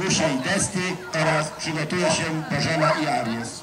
arkusze i testy oraz przygotuje się Bożena i Aries.